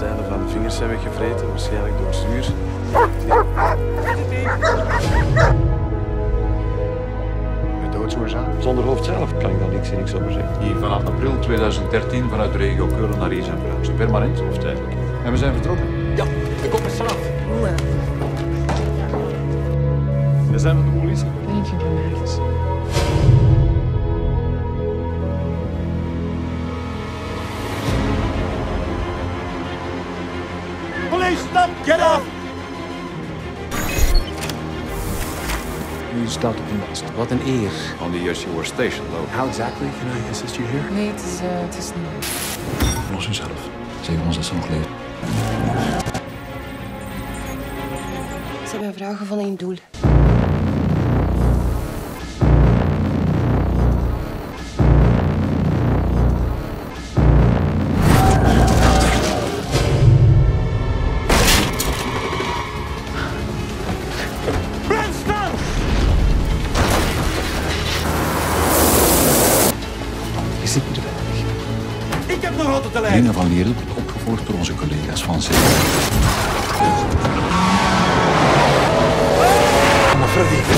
Mijn vingers zijn weggevreten, waarschijnlijk door zuur. Met doodsoorzaak. Zonder hoofd zelf kan ik daar niks, niks over zeggen. die vanaf april 2013 vanuit de regio Keulen naar hier zijn verhuisd. Permanent of tijdelijk. En we zijn vertrokken. De kop is straf. We zijn van de politie. Eentje bemerkt. U staat op een mast. Wat een eer. On the years you were stationed, though. How exactly can I assist you here? Nee, het is, eh, het is niet. Los uzelf. Zeg ons dat ze nog leeft. Ze hebben vragen van een doel. veilig. Ik heb nog altijd de lijn. Lena van Leer wordt opgevolgd door onze collega's van Zee. Oh, Freddy.